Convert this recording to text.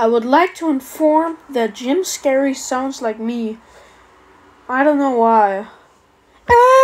I would like to inform that Jim Scary sounds like me. I don't know why. Ah!